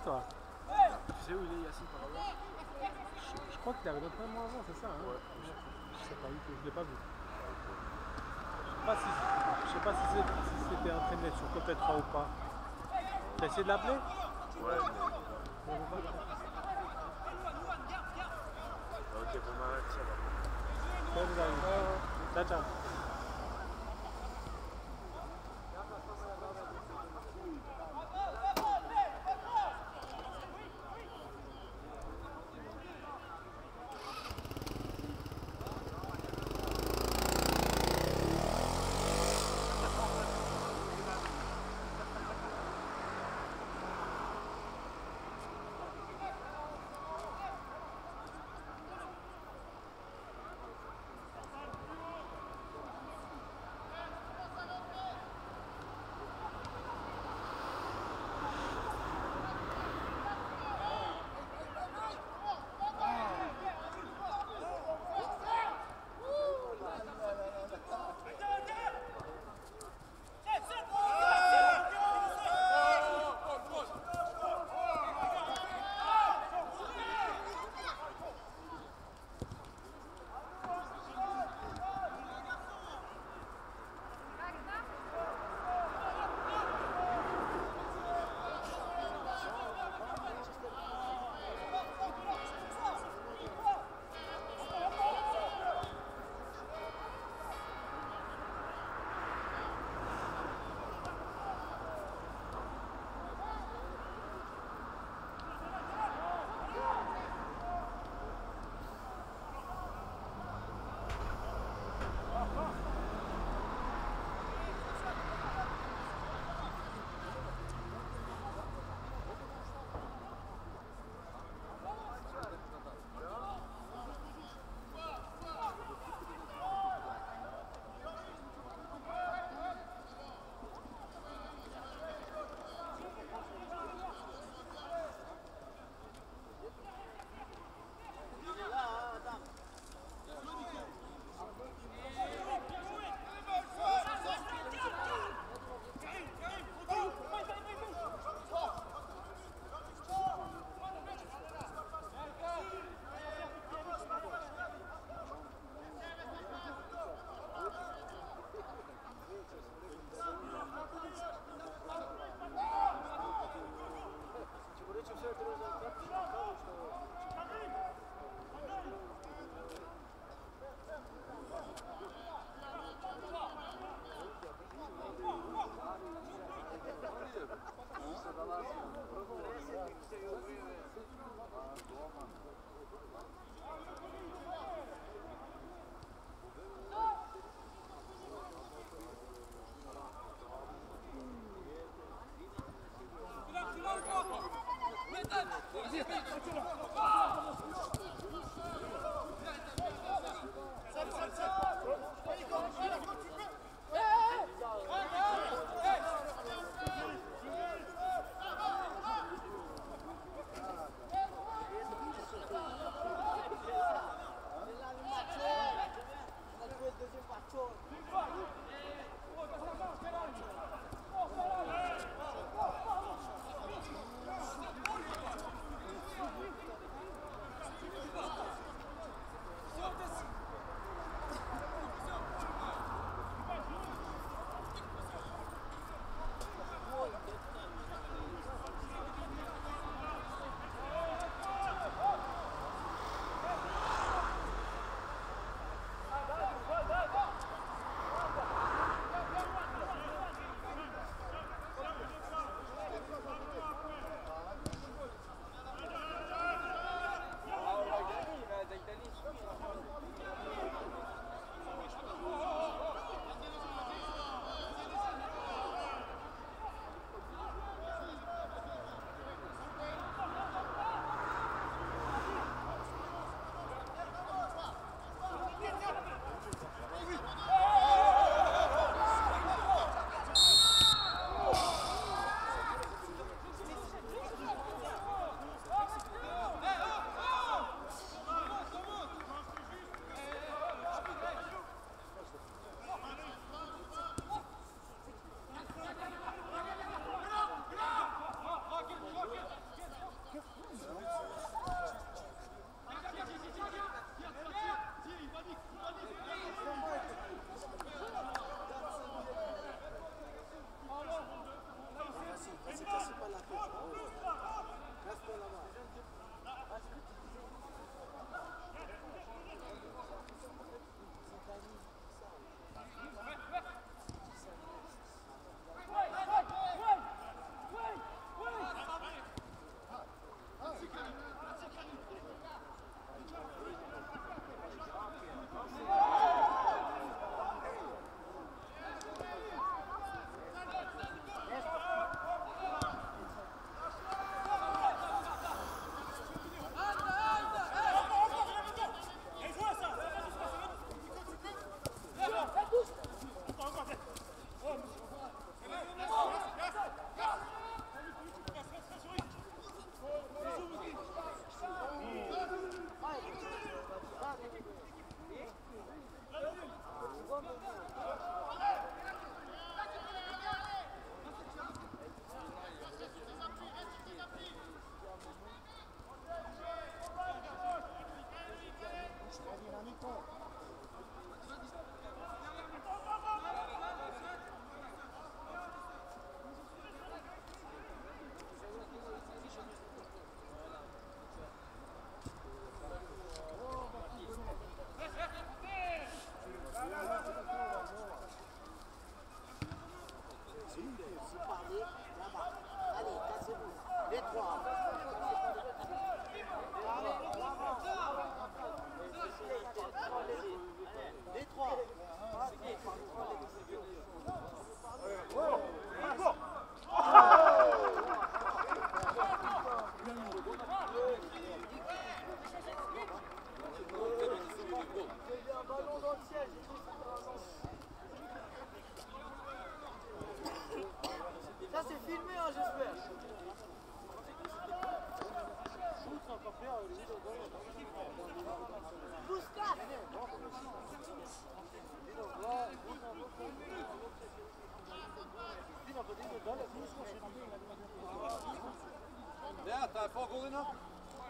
Toi Tu sais où il est, Yacine, par hasard Je crois qu'il arrive pas moi avant, c'est ça hein Je sais pas je l'ai pas vu. Je sais pas si, je sais pas si c'est- si c'était en train d'être sur côté 3 ou pas. T'as essayé de l'appeler Ouais, ok, bon, bah. Ciao. Ciao,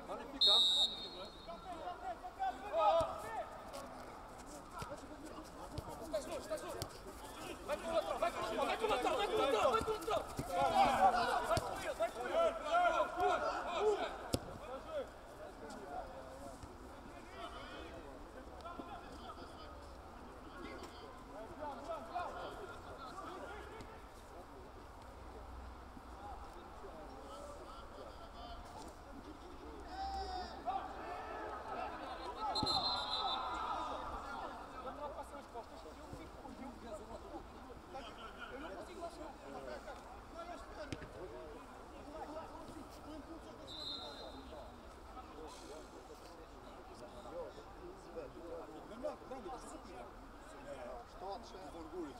Para ficar. Volgur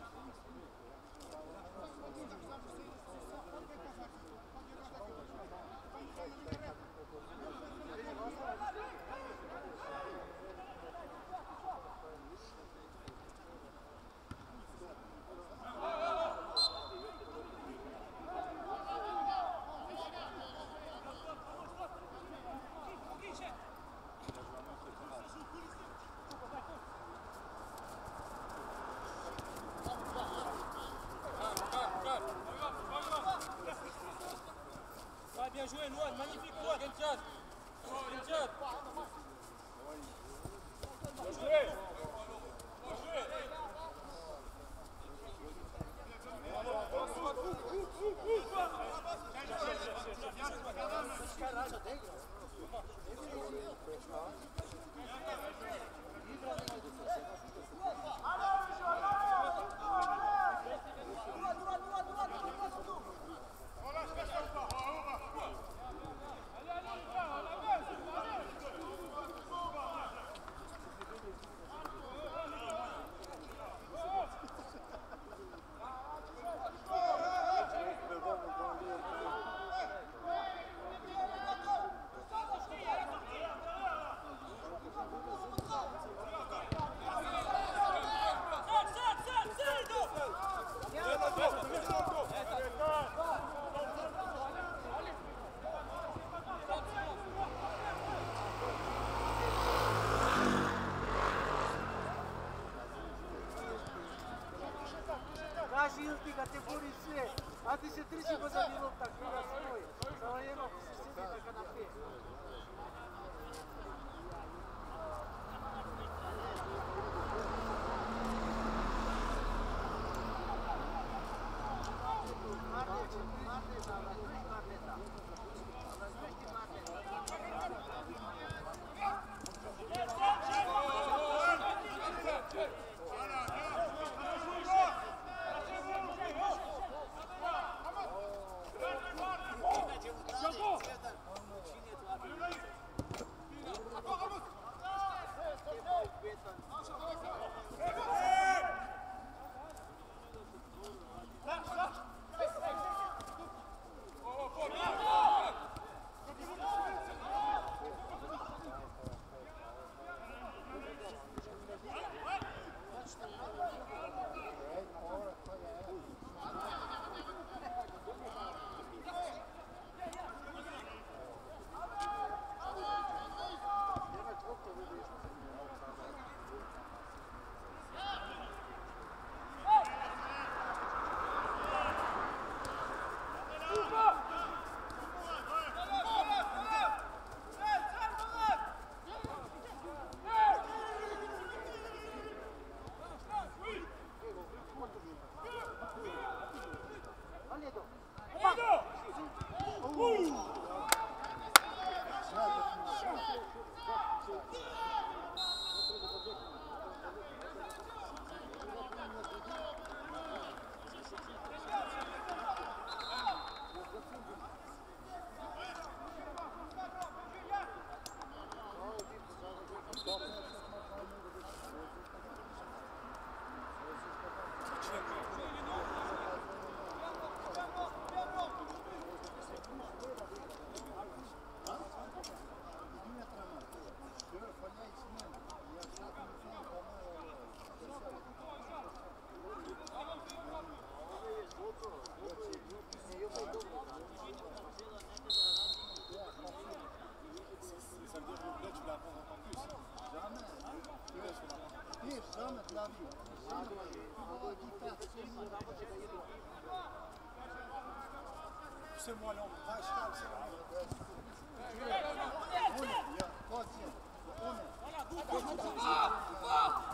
jouer, one, magnifique Noël, Kenchaz Kenchaz Филты, като полиция. А ты все трижи за минута, кога си мой. Само едно, си си така на пи. Qui faire C'est. Ah. On est.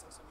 so, process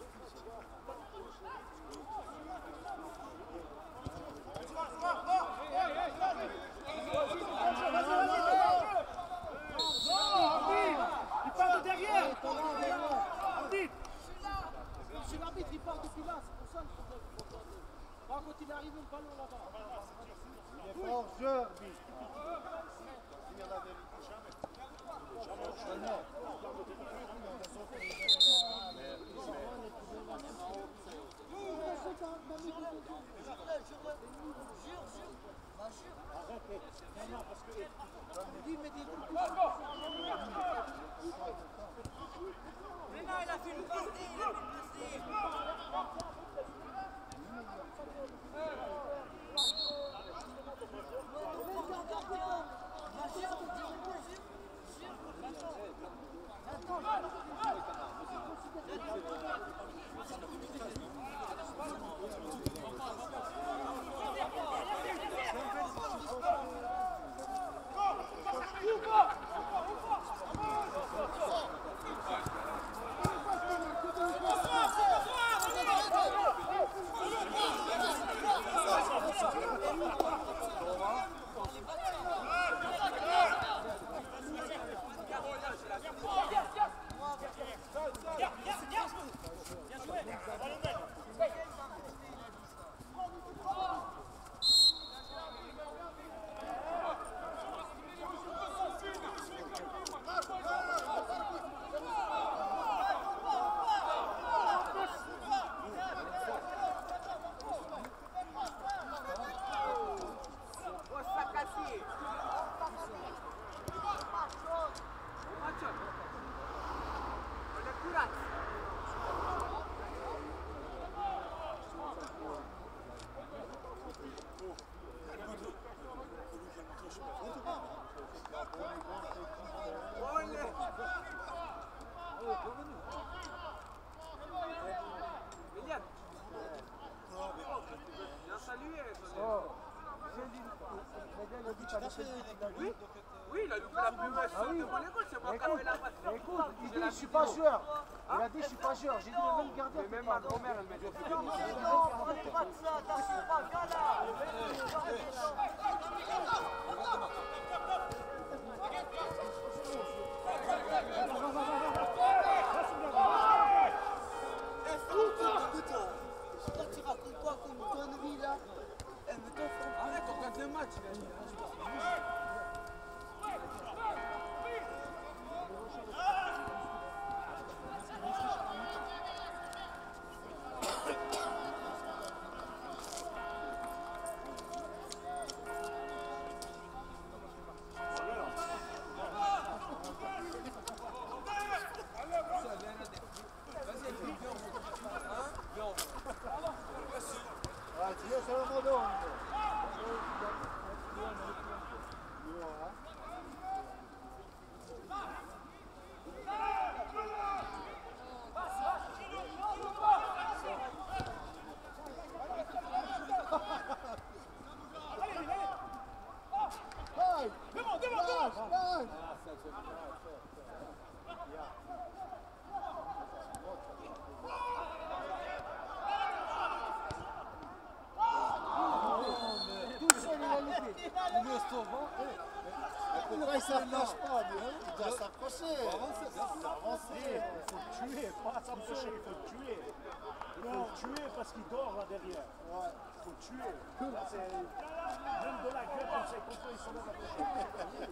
Oui, oui, il a la plus. Ah oui. c'est moi qui ai fait la passe. Écoute, il dit je suis pas joueur. Il a dit je suis pas joueur. J'ai dit le même gardien. Même ma grand-mère, elle m'a dit Arrête, on regarde le match. Il ne s'approche pas, lui, hein. il doit s'approcher. Il doit avancer. Il faut le tuer, pas s'approcher, il faut le tuer. Il faut le tuer parce qu'il dort là derrière. Il faut le tuer. Là, c'est- Même de la gueule, ça, il comprend, ils sont là approcher.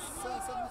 sucesso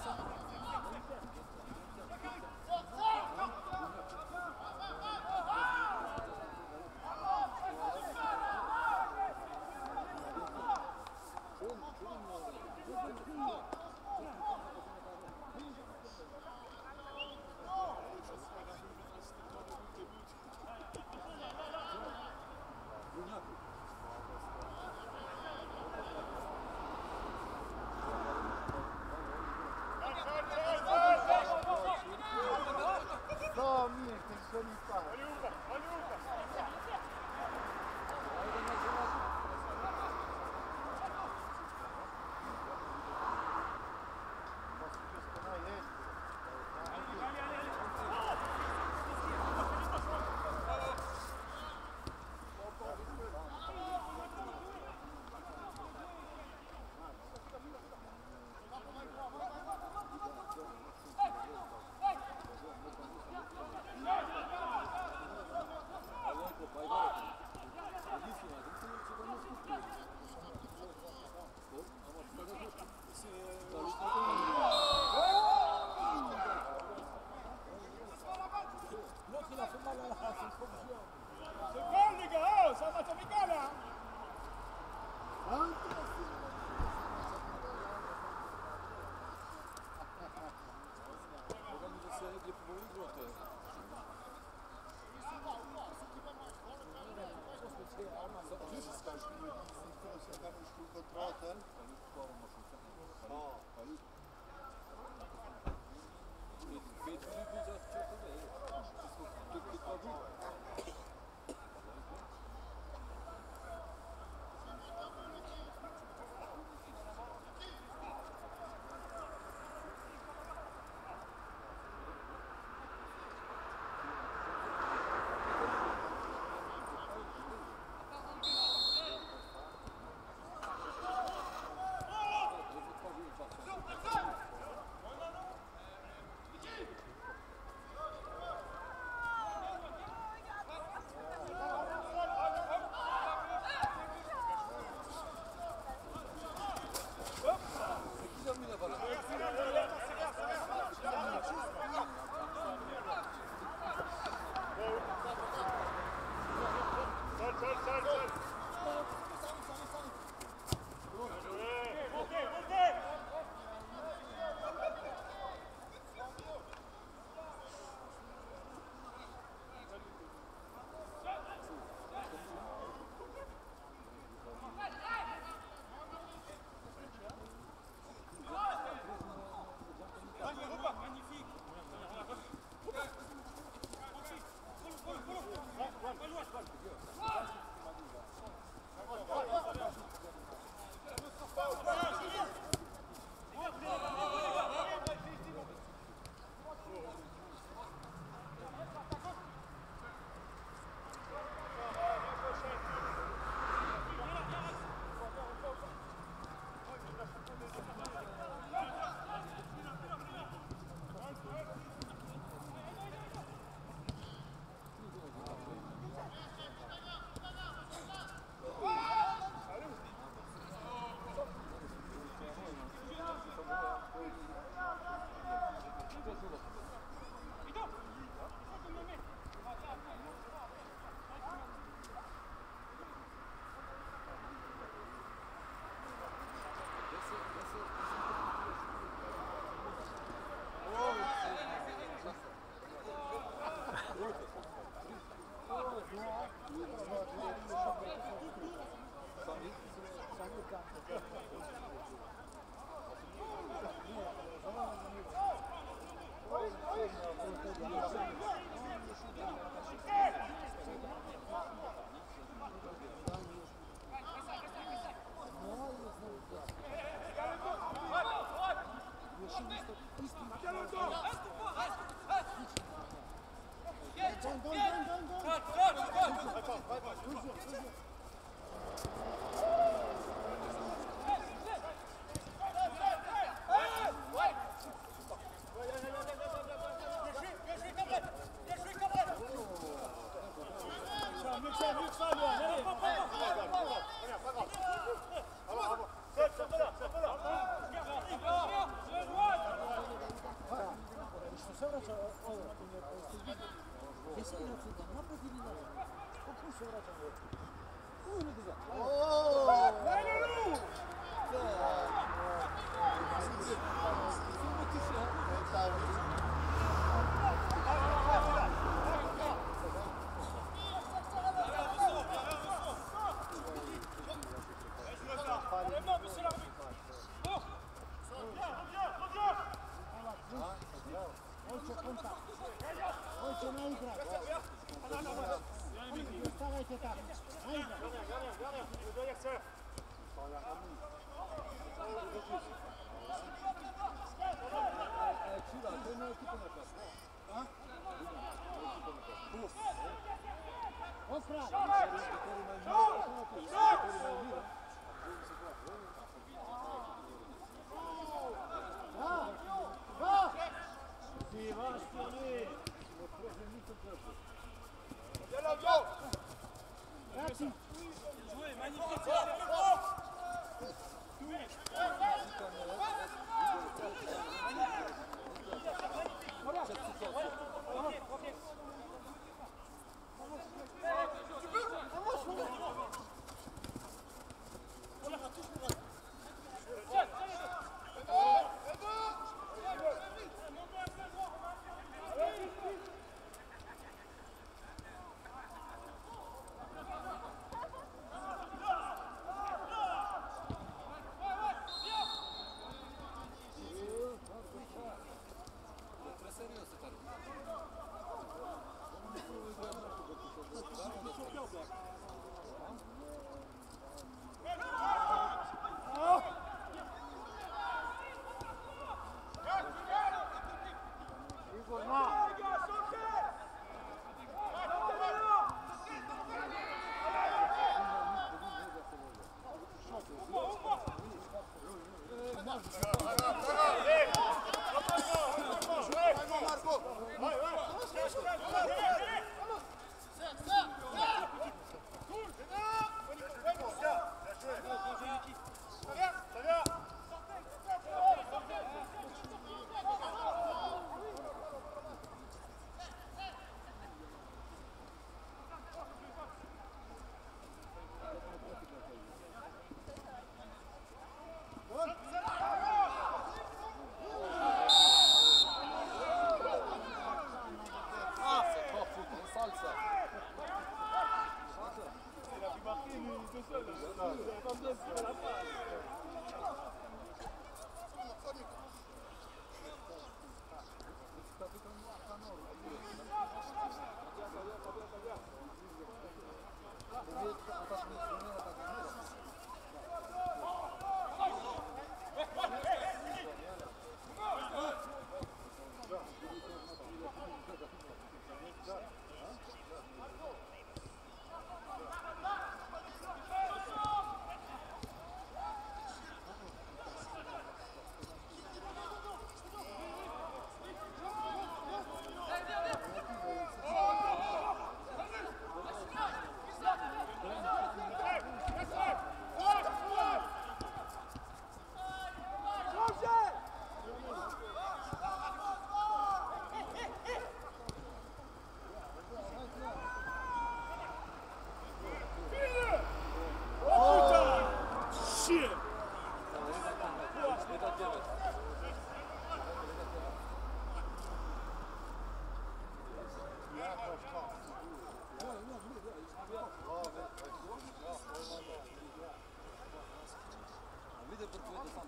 Ja, ja, ja.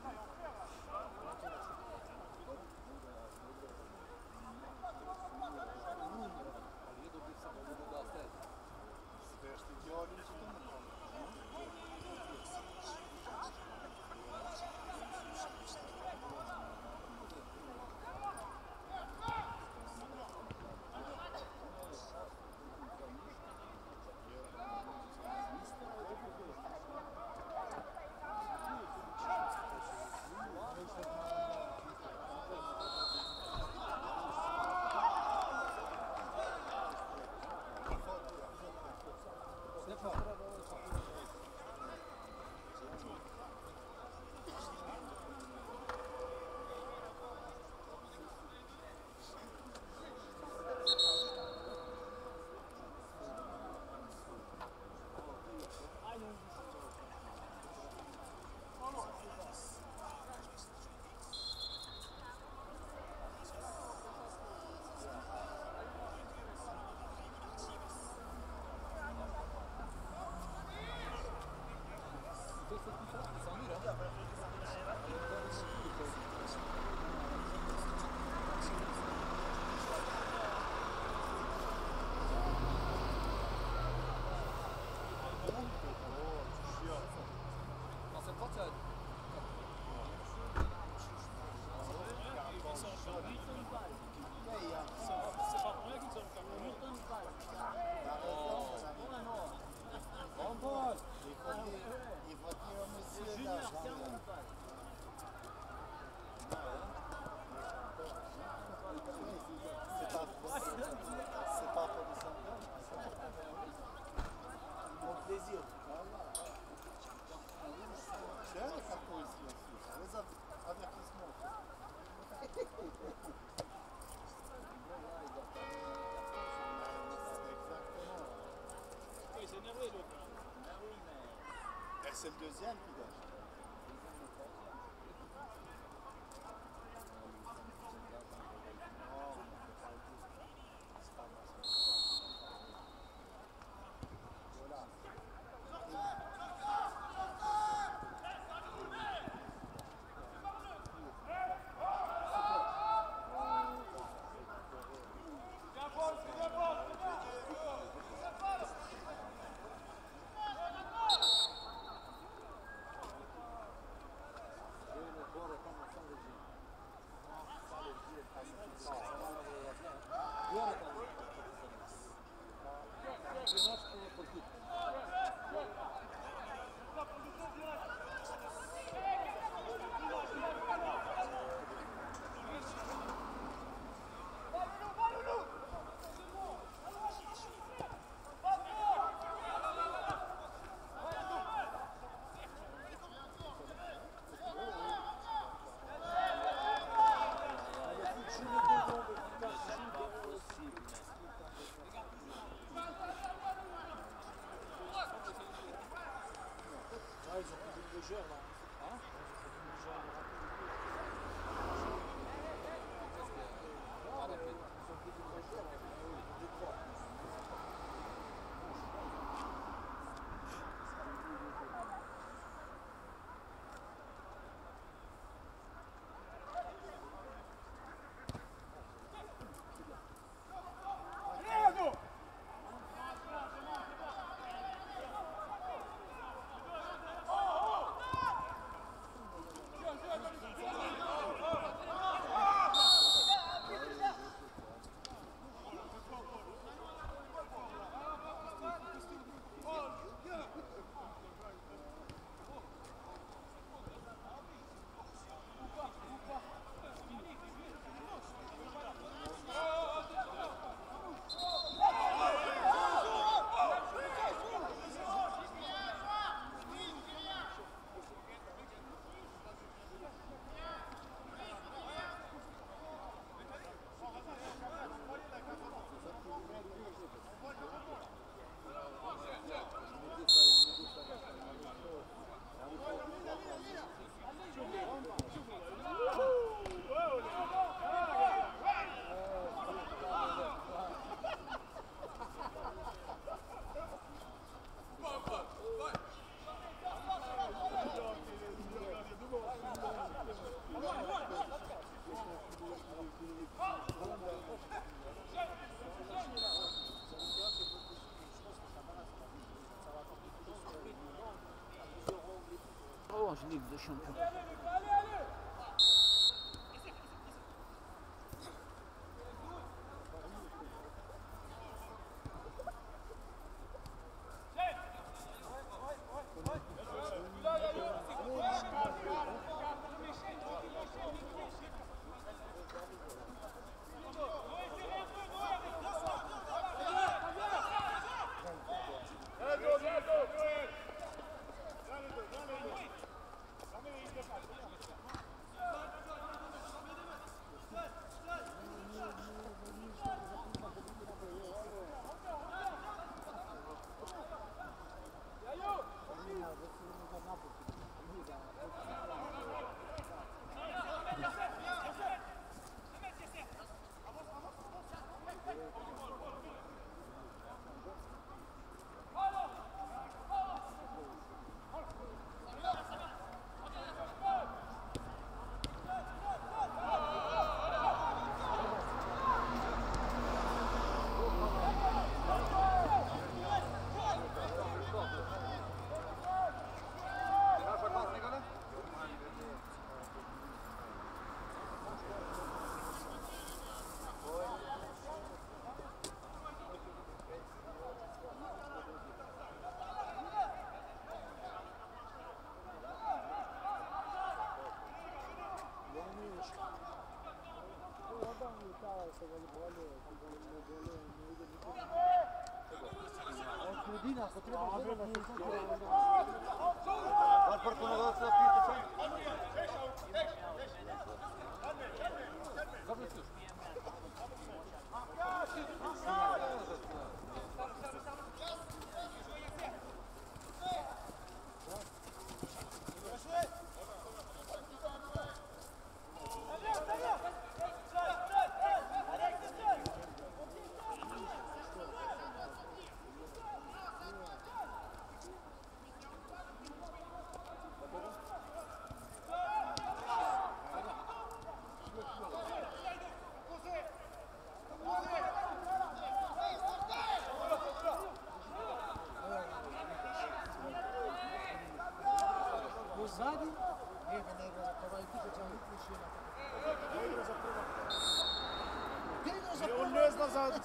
C'est le deuxième nigdy w Završio.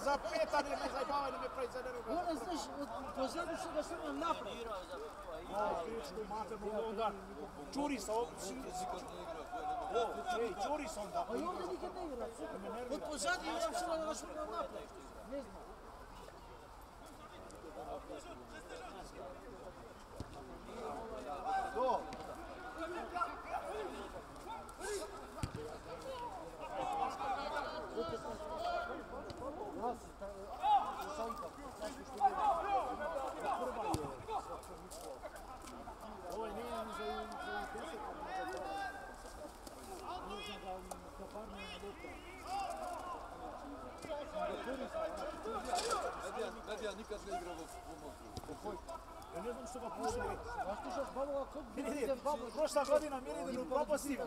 Za, za peta, ne me zajbava, ne me pravi za neroga. Ona, znaš, od pozadi se ga samo napred. A, pičku maternu, onda čuri sa ovim. O, ej, čuri sa onda. A i ovdje nikad ne igra. Od pozadi igram se da ga švrna napred. Ne znam. Ovaj nije ni za za deset, nego za Ne znam da on kaparno ne luta. Medija, medija nikad ne igra u Moskvu. Ne ga pustili. Vidite babo? prošla godina Miridinu propasti,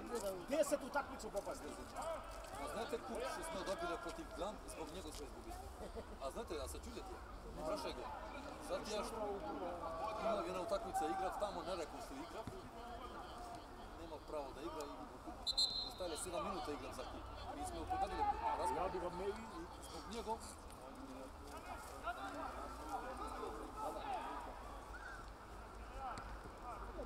desetu utakmicu propasti. A znate kup što smo dobili protiv Glant, zbog njega smo izgubili. A znate, a sad čudite, prošle godine. Sad ja što imao jedna utakmica igrat tamo, ne rekao što igra. Nema pravo da igra i ostale 7 minuta igram za kup. Mi smo pobedili razgovor Ja bi ga me zbog njega.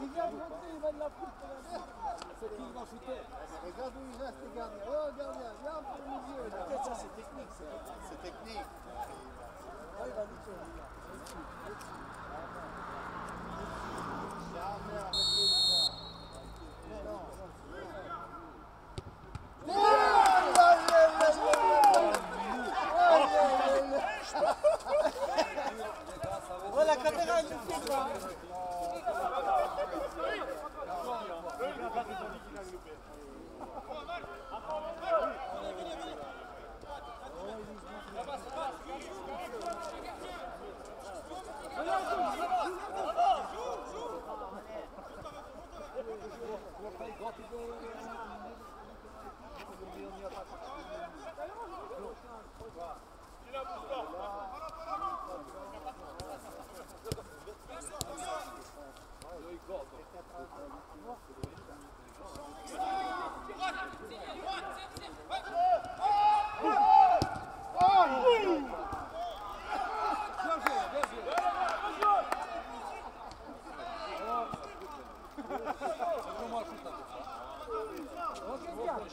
Il vient de il va de la foutre. C'est qui va shooter regarde où il reste, le gardien. Oh, gardien, viens pour le milieu. ça, c'est technique. C'est technique. Il va. Non, non. Oh, la nous Gott, ich will mir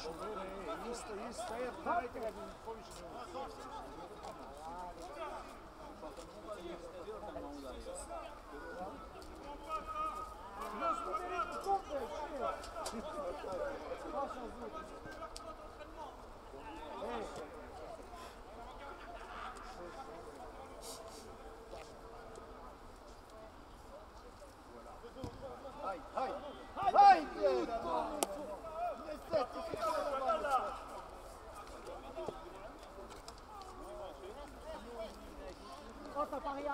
Nossa,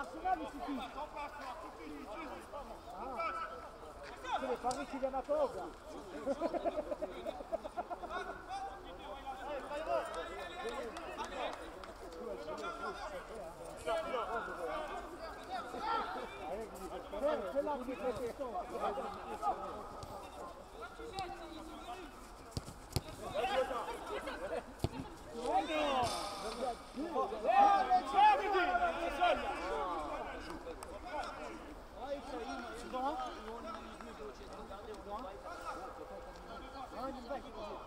Arsenal Ah. C'est les paris qui viennent à toi, gars. Fais- fais l'arbitre de question.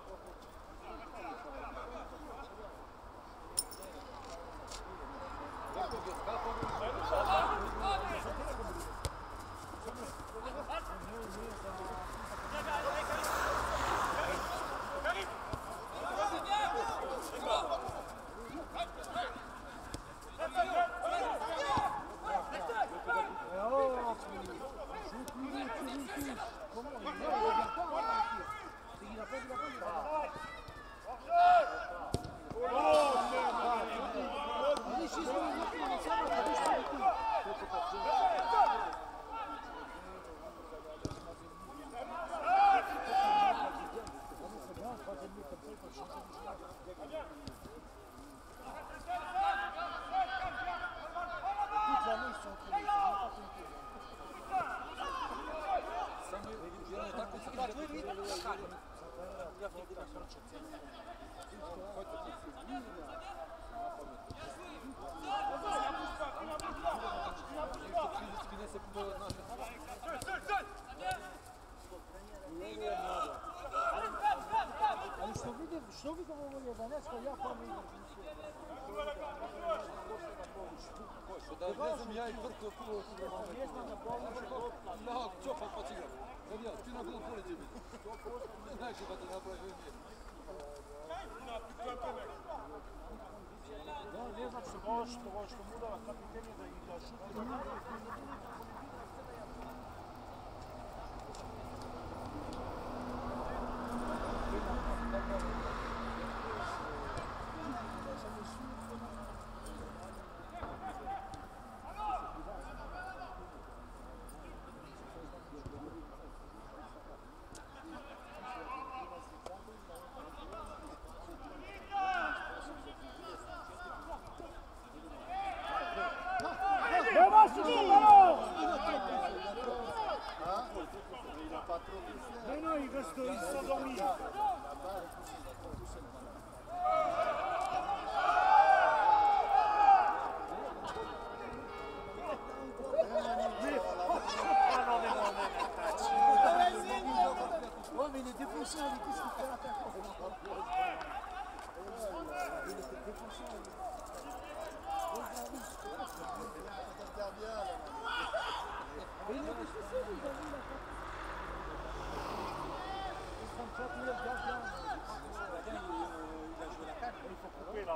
Ali Нога, Чопа потерял. Забьял, ты на голову поле тебе. Не знаю, что это направить Да, не знам што можеш, што можеш, што му да, капитени да ги даш.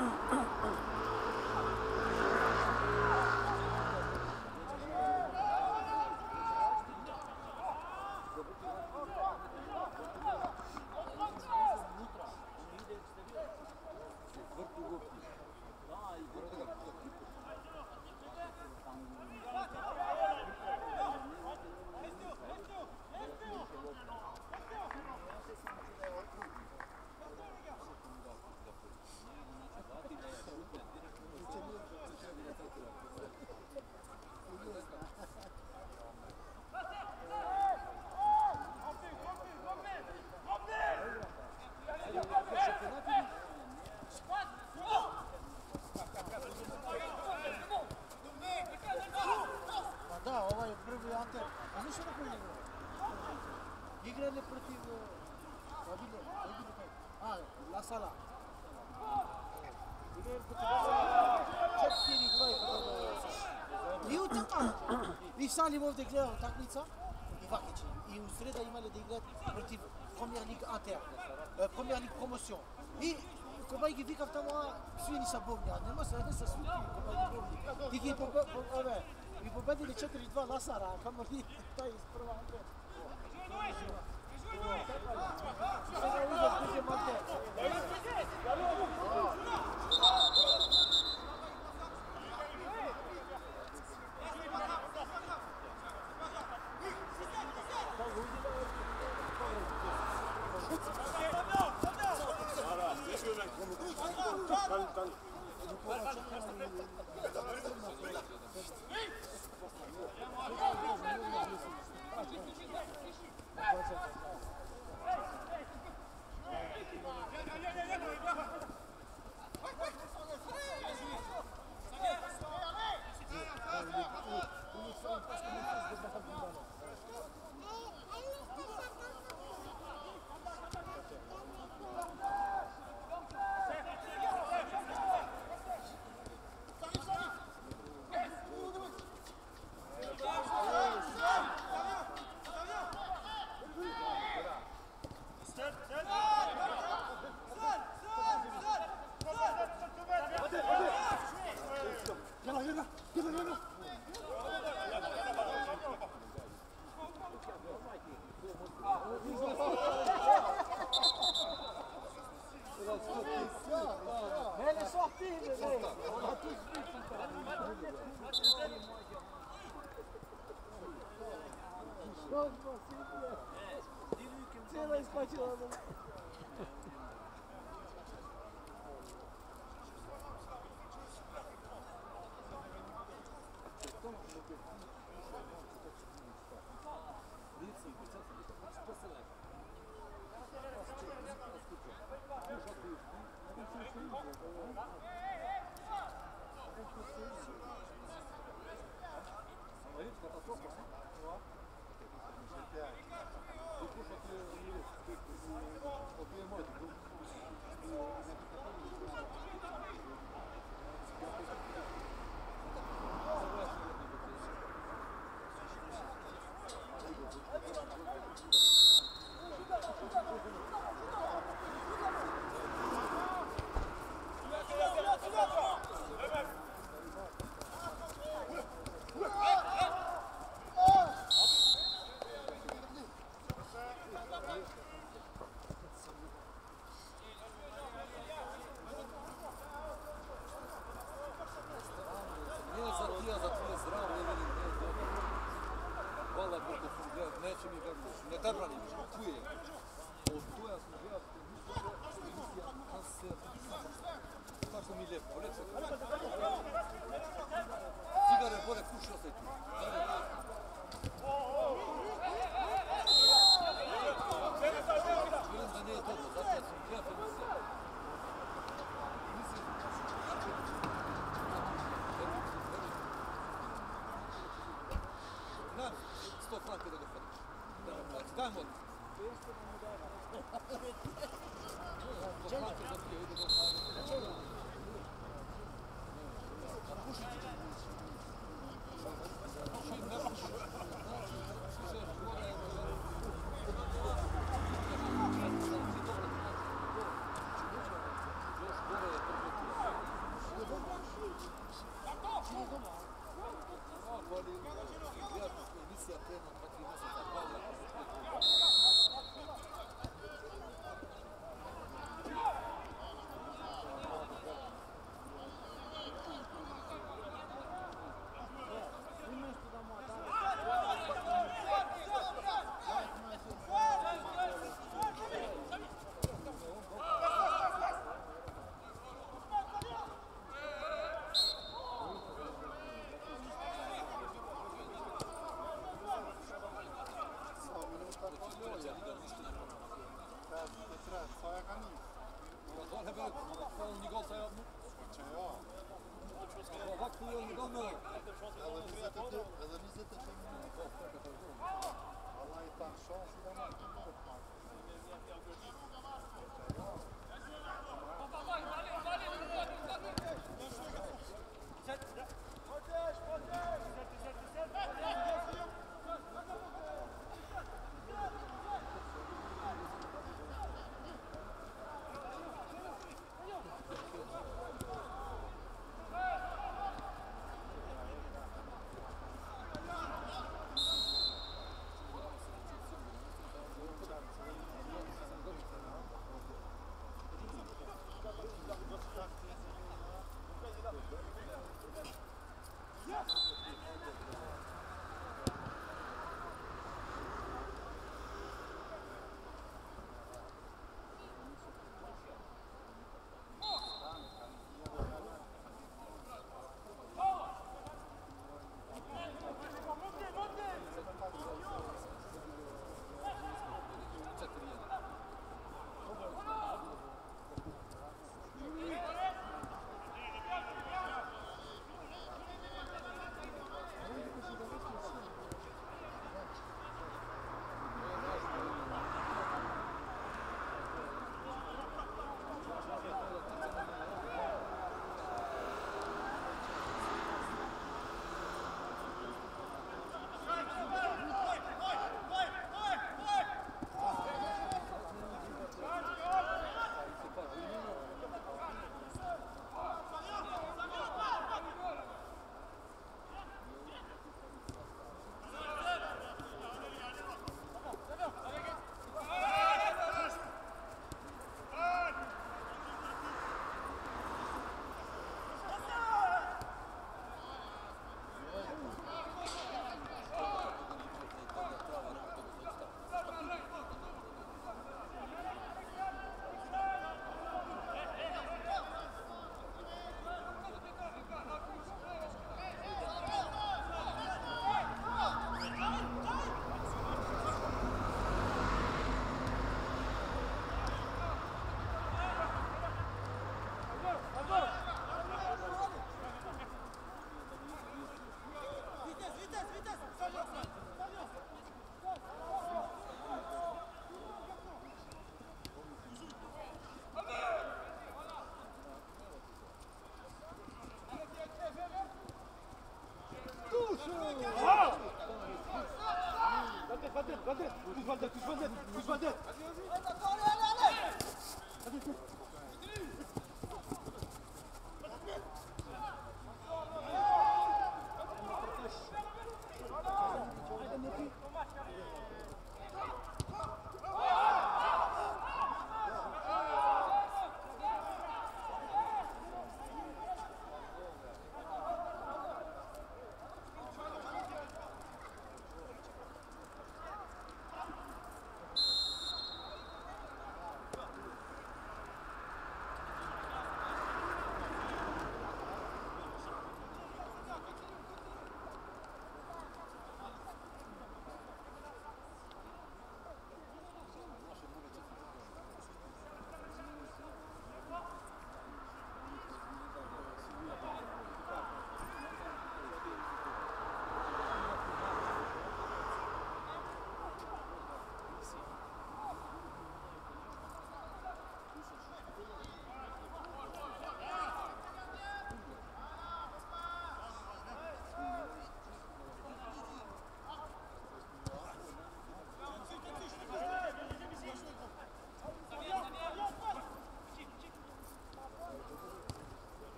uh-oh Ивсан овде гледал такмица и вакече. И усреда имале да играат против Премиер Лиг Интер, Премиер Лиг Промоцион. И кога ги викав таму, сви ни са богни, а нема се да се свити, кога ги богни. Ти ги победиле, ги победиле 4-2 Ласара, а камо ли тај из прва Андре. Сега ужас, куќе манте. Ебал, блядь. Целая схватила. Смотрите, катастрофа. Thank you. 3, sa e ka një? Më ka thonë e bërë. Po vak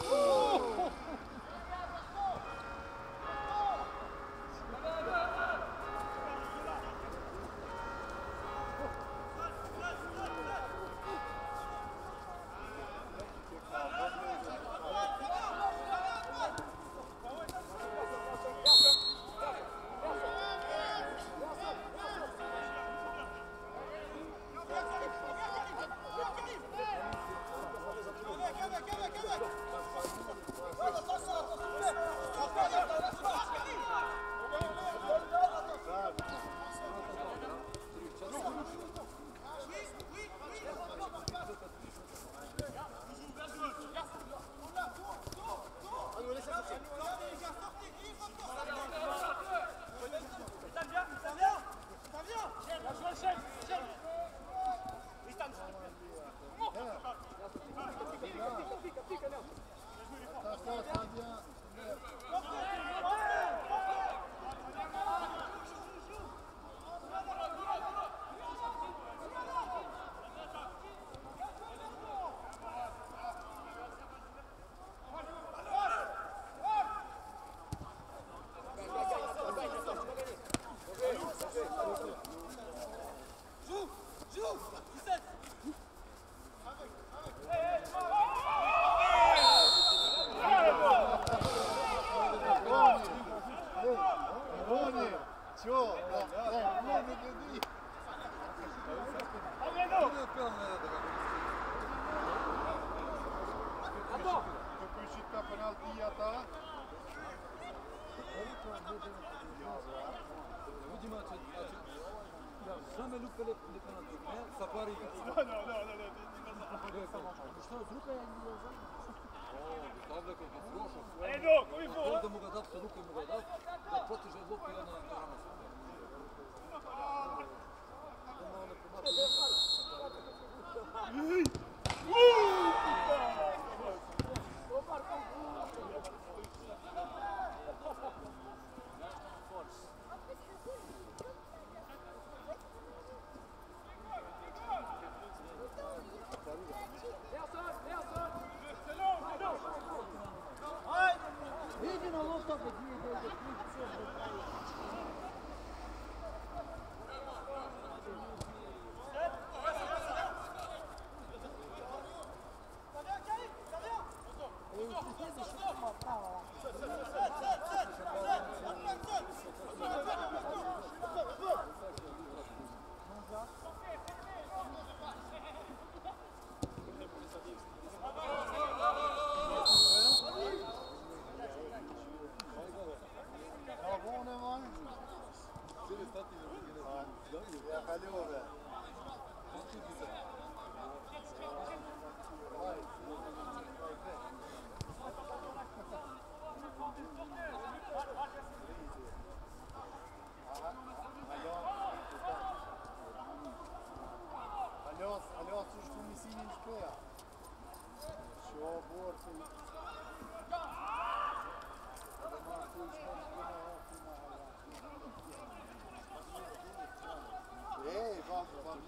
오.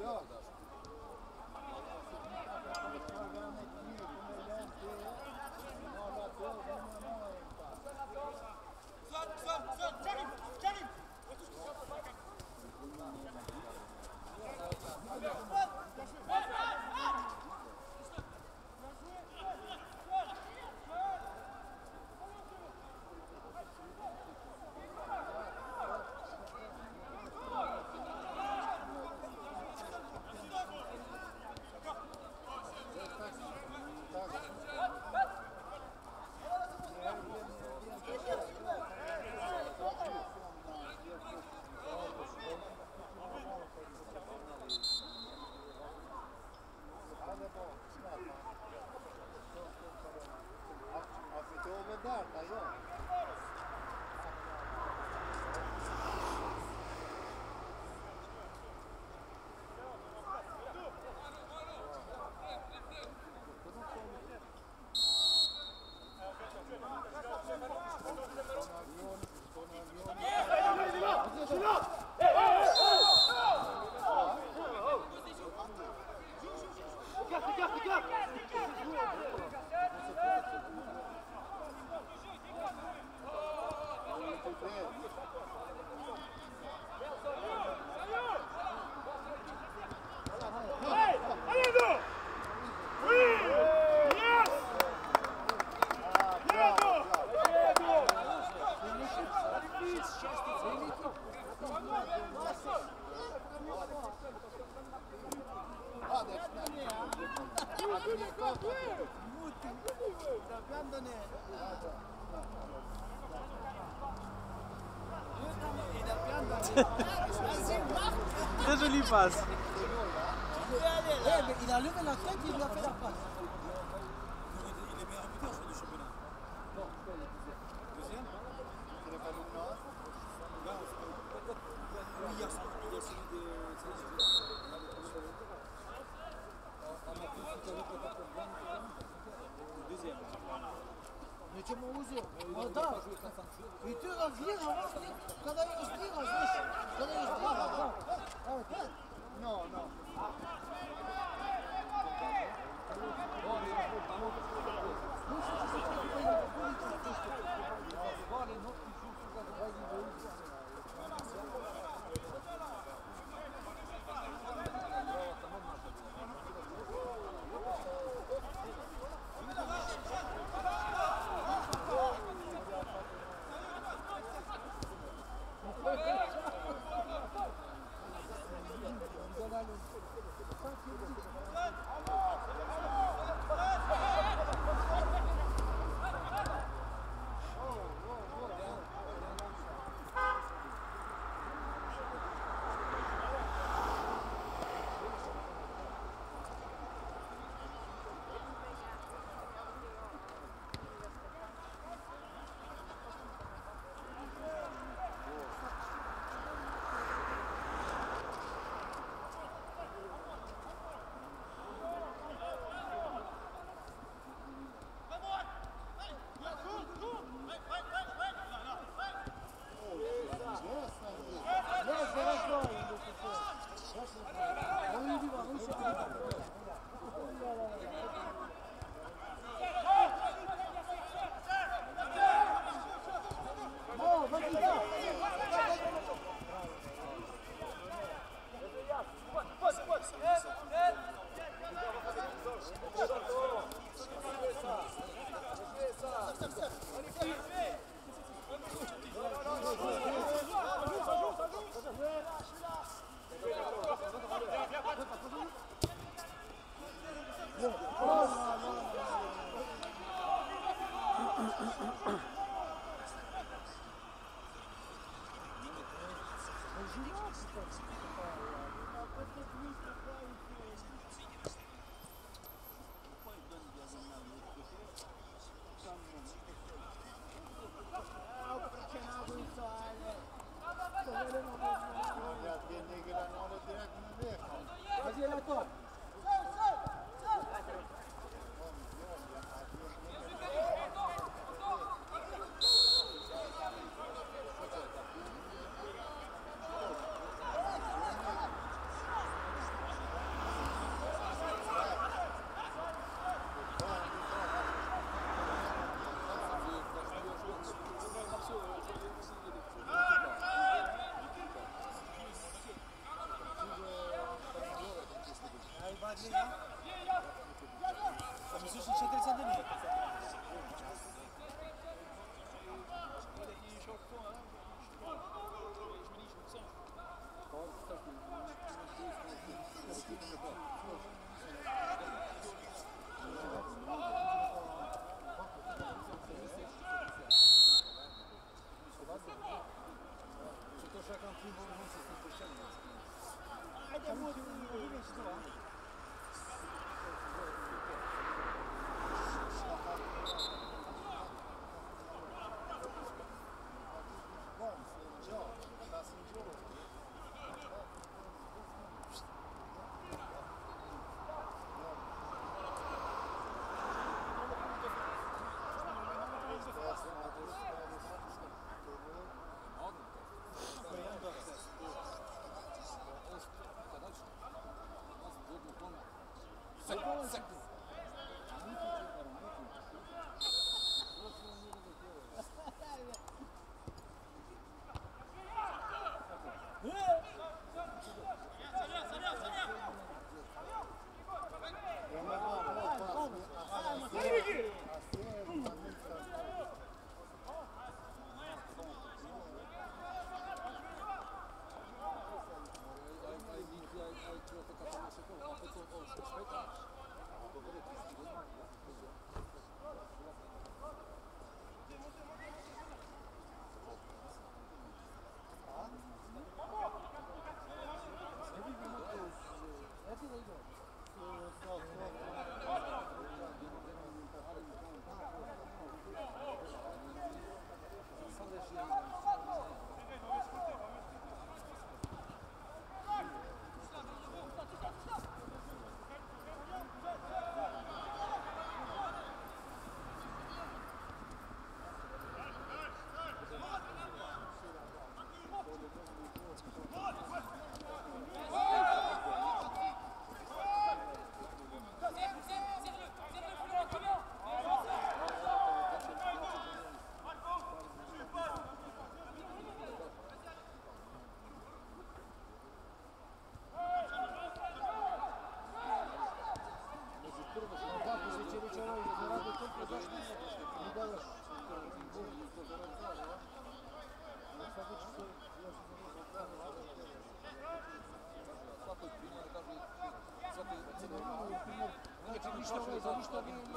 Ja. Très jolie passe. Il a levé la tête, il lui a fait la passe. Il est meilleur buteur, championnat. Deuxième Il y a celui il y a celui de. Deuxième. Ничему узел. Ну да. И ты разлил, когда я сбил, разлил. Когда я сбил, да. Non, Grazie, Lato. É Imagine that. Cristo, Cristo, Cristo, Cristo,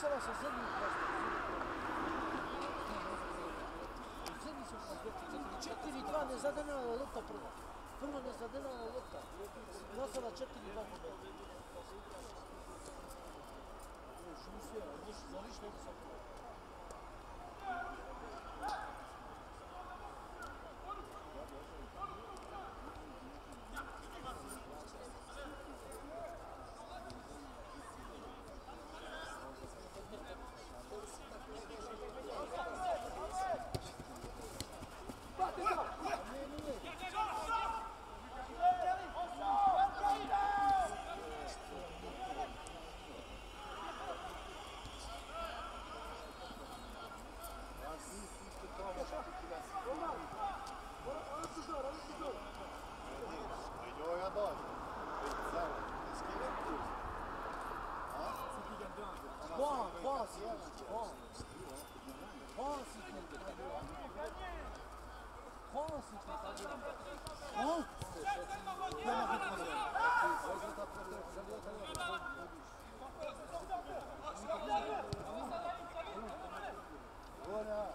Слушала се зъбни просто. Зъбни се просто. Четири два не задена на лопта прва. Прва не задена на лопта. Носала четири два победа. Шумсија, знаеш, знаеш, не се Voilà.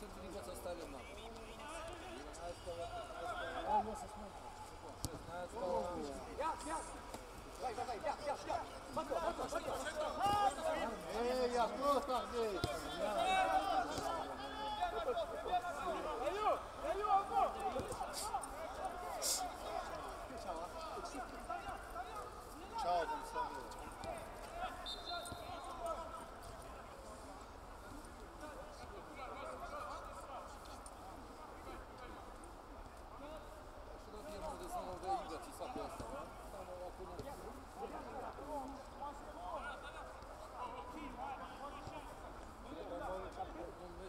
Зачем двигаться ставим нам? 16 16 16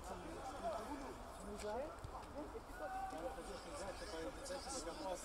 Конечно, дальше по инициативе Камаз.